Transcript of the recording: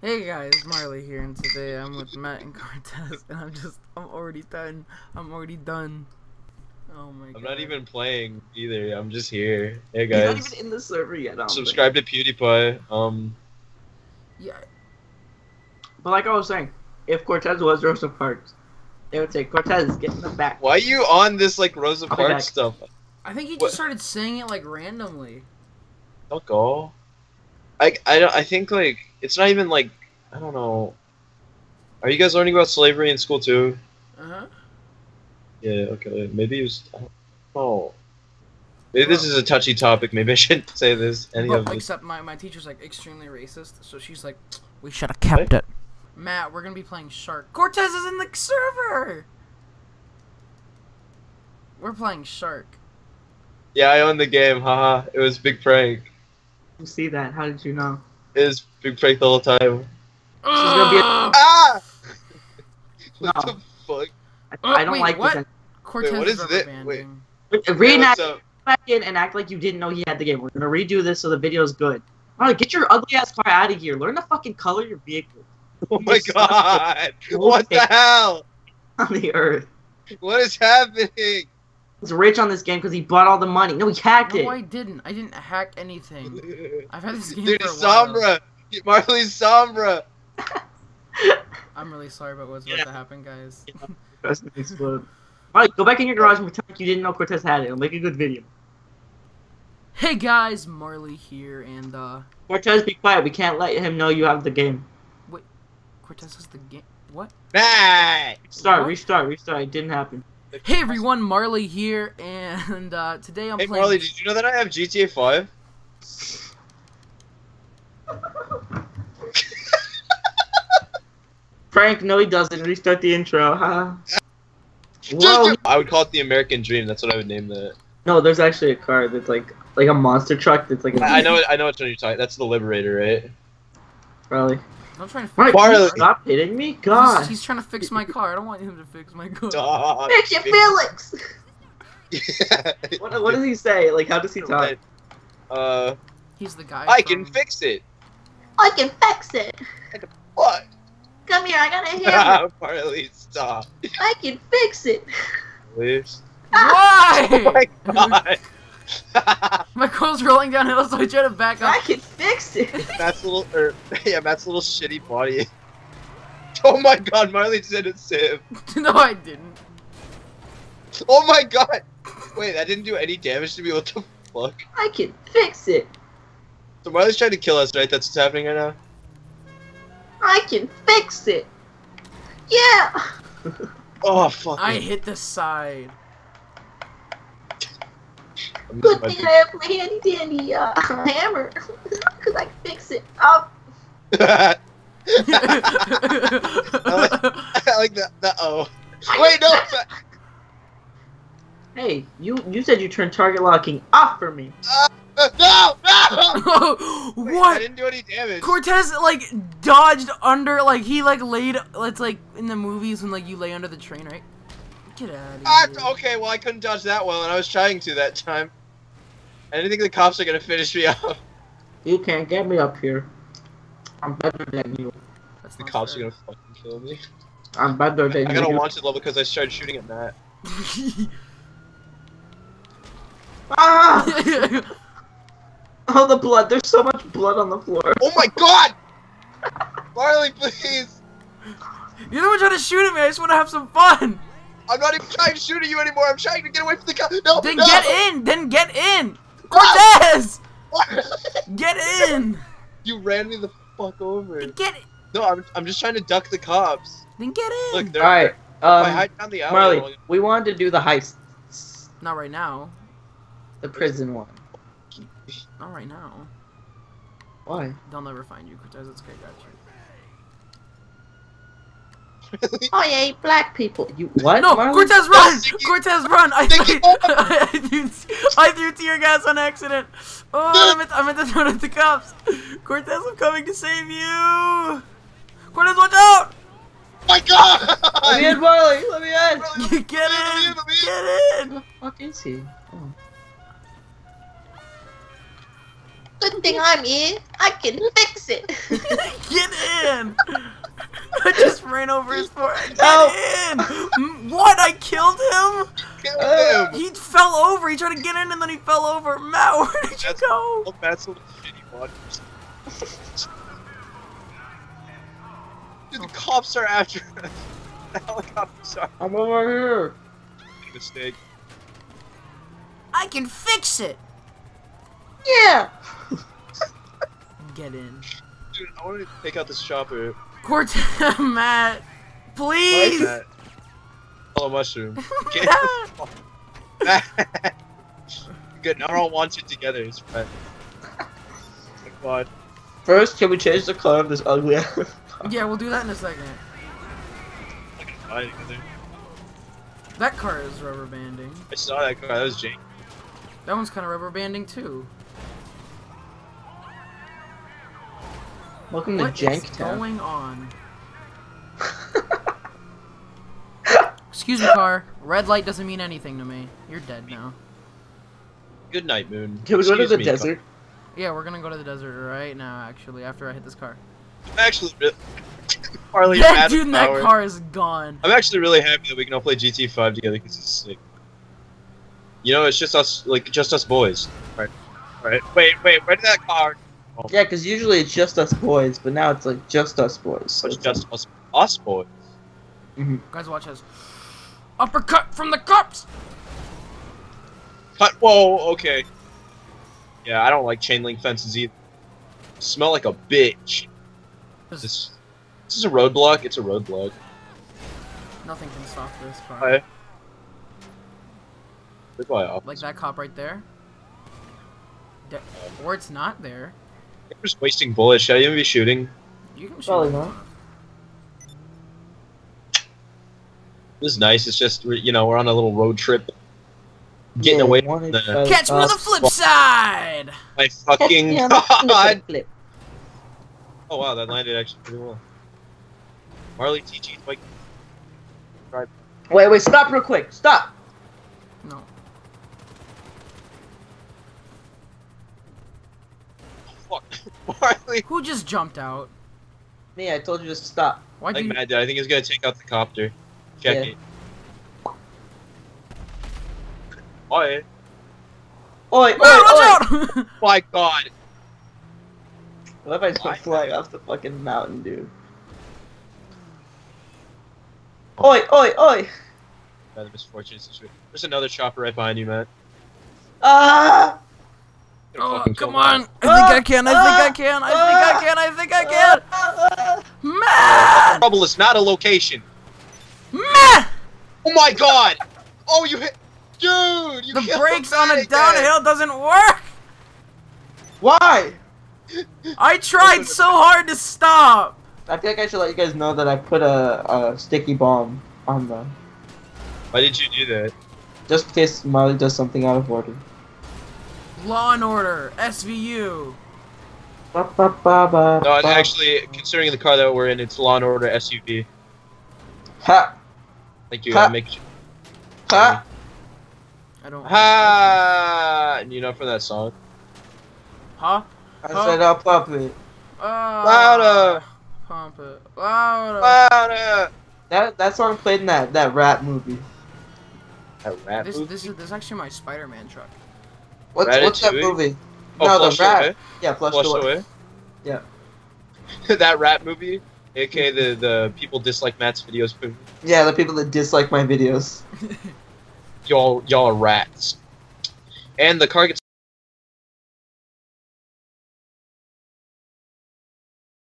Hey guys, Marley here, and today I'm with Matt and Cortez, and I'm just, I'm already done. I'm already done. Oh my god. I'm not even playing either. I'm just here. Hey He's not even in the server yet. I don't think. subscribe to PewDiePie. Um, Yeah, But like I was saying, if Cortez was Rosa Parks, they would say Cortez, get in the back. why are you on this like Rosa I'll Parks stuff? I think he What? just started saying it like randomly. Don't go. I I don't. I think like it's not even like I don't know. Are you guys learning about slavery in school too? Uh huh. Yeah. Okay. Maybe it was. I don't know. Maybe this is a touchy topic. Maybe I shouldn't say this. Any of this. except my my teacher's like extremely racist, so she's like, we should have kept it. Matt, we're gonna be playing Shark. Cortez is in the server. We're playing Shark. Yeah, I own the game. Haha. It was big prank. You see that? How did you know? It was big prank the whole time. gonna be a- Ah! what No. the fuck? I, I don't wait, like what? this. Cortez what is rubber thi- banding. wait. Re- Reenact what's back in and act like you didn't know he had the game. We're gonna redo this so the video's good. Alright, get your ugly ass car out of here. Learn to fucking color your vehicle Oh my You're god! What the hell? on the earth. What is happening? He's rich on this game because he bought all the money. No, he hacked No, it. I didn't. I didn't hack anything. I've had this game Dude, for a it's while. Sombra! Marley's Sombra! I'm really sorry about what's Yeah. about to happen, guys. Press and explode. Alright, go back in your garage and pretend like you didn't know Cortez had it. It'll make a good video. hey guys, Marley here, and uh, Cortez, be quiet. We can't let him know you have the game. What? Cortez is the game. What? Matt! Start, What? restart, restart. It didn't happen. Hey everyone, Marley here, and uh, today I'm Hey playing. Hey Marley, did you know that I have GTA 5? Frank, no, he doesn't. Restart the intro. Huh? Whoa. I would call it the American Dream, that's what I would name that. No, there's actually a car that's like like a monster truck that's like a I I know I know which one you're talking That's the Liberator, right? Probably. I'm trying to. Frank, Fix can you stop hitting me? He's, God. he's trying to fix my car. I don't want him to fix my car. Dog. Fix-It Felix. Yeah. What, what does he say? Like, how does he talk? Uh, He's the guy. I can fix it. I can fix it. What? Come here, I got a hammer. Marley, stop. I can fix it. Please. Why? Oh my god. My car's rolling down downhill, so I try to back up. I up. can fix it. Matt's little, er, yeah, Matt's little shitty body. Oh my god, Marley said it Civ. no, I didn't. Oh my god! Wait, that didn't do any damage to me, what the fuck? I can fix it. So Marley's trying to kill us, right? That's what's happening right now? I can fix it. Yeah. Oh, fuck. I hit the side. I'm Good thing I have my handy dandy uh, hammer. Because I can fix it. Oh, my- I like that. that oh. Wait, no! Hey, you you said you turned target locking off for me. No! No! Wait, I what? didn't do any damage. Cortez like dodged under, like he like laid. It's like in the movies when like you lay under the train, right? Get out of here. okay, well, I couldn't dodge that well, and I was trying to that time. I don't think the cops are gonna finish me off. You can't get me up here. I'm better than you. That's The not cops are gonna fucking kill me. I'm better than you. I you. got a wanted level because I started shooting at Matt. Ah! Oh, the blood. There's so much blood on the floor. Oh my god! Marley, please! You're the one trying to shoot at me. I just want to have some fun. I'm not even trying to shoot at you anymore. I'm trying to get away from the cop. No, Then no! get in. Then get in. Cortez, get in. you ran me the fuck over. Then get. It. No, I'm, I'm just trying to duck the cops. Then get in. Look, they're. Alright, if I um, hide down the alley. Marley, I'll- we wanted to do the heist. Not right now. The prison one. Not right now. Why? They'll never find you, Cortez. It's okay. Got you. I hate black people. You what? No, Marley? Cortez, run! Sticky- Cortez, run! I, Sticky- I, threw, I threw tear gas on accident. Oh, I meant, I meant to throw it at the cops. Cortez, I'm coming to save you. Cortez, watch out! my god! Let me in, Marley. Let me in. Marley, Get in! in, let me in. Get in! Where the fuck is he? Oh. Good thing I'm in. I can fix it. Get in! I just ran over his forehead. Get No. in! What? I killed him? Kill Uh, him! He fell over. He tried to get in and then he fell over. Matt, where did you go? Oh, Matt's little shitty one. Dude, the cops are after us. The helicopters are I'm over here. a mistake. I can fix it. Yeah. Get in. Dude, I wanted to take out this chopper. Cortez, Matt, please. Matt. Hello, mushroom. Get Matt. Matt. Good, now we're all wanted together. It's fine. My god. First, can we change the color of this ugly ass? yeah, we'll do that in a second. We're gonna fly together. That car is rubber banding. I saw that car. That was Jake. That one's kind of rubber banding too. Welcome What to is Janktown. going on? Excuse me, car. Red light doesn't mean anything to me. You're dead now. Good night, Moon. Can we go to the me, desert? Yeah, we're gonna go to the desert right now. Actually, after I hit this car. I'm actually really. Harley, That mad dude in with that power. car is gone. I'm actually really happy that we can all play GT5 together because it's sick. You know, it's just us, like just us boys. Right. Right. Wait, wait. Where did that car? Oh. Yeah, because usually it's just us boys, but now it's like just us boys. So It's it's just us, us boys. Mm-hmm. Guys, watch this. Uppercut from the cops. Cut. Whoa. Okay. Yeah, I don't like chain link fences either. Smell like a bitch. This- This. This is a roadblock. It's a roadblock. Nothing can stop this car. Hi. Like that cop right there. De- or it's not there. You're just wasting bullets. Should I even be shooting? You can shoot. Probably not. This is nice. It's just you know we're on a little road trip. Getting away from the- Catch me on the flip side. my fucking flip, god. flip, flip. Oh wow, that landed actually pretty well. Marley TG like Wait, wait, stop real quick. Stop. No. Fuck. Marley. Who just jumped out? Me, I told you to stop. Why'd Like you? Matt did. I think he's gonna take out the copter. Check Yeah. it. Oh yeah. Oi, oi, Matt, watch oi! out! My god. What if I just Why? went flying off the fucking mountain, dude? Oi, oi, oi! Another misfortunate situation. There's another chopper right behind you, Matt. Ah! Gonna oh, come kill on! I think I can. I think I can. I think I can. I think I can. Matt! Trouble is not a location. Matt! Oh my god! Oh, you hit, dude! You The brakes on a again. downhill doesn't work. Why? I tried so hard to stop. I feel like I should let you guys know that I put a, a sticky bomb on the Why did you do that? just in case Marley does something out of order. Law and Order, SVU. Ba, ba, ba, ba, No, ba. actually, considering the car that we're in, it's Law and Order SUV. Ha! Thank you. Ha. I'm making sure. Ha! I don't. Ha! You know from that song. Huh? I Huh? said I'll pump it. Uh, Louder! Pump it. Louder. Louder! That that song played in that that rap movie. That rap This, movie? this is this is actually my Spider-Man truck. What's what's that movie? Oh, no, the rat. Away? Yeah, flushed, Flushed away. Away? Yeah. that rat movie? aka the, the people dislike Matt's videos. movie. Yeah, the people that dislike my videos. Y'all, y'all are rats. And the car gets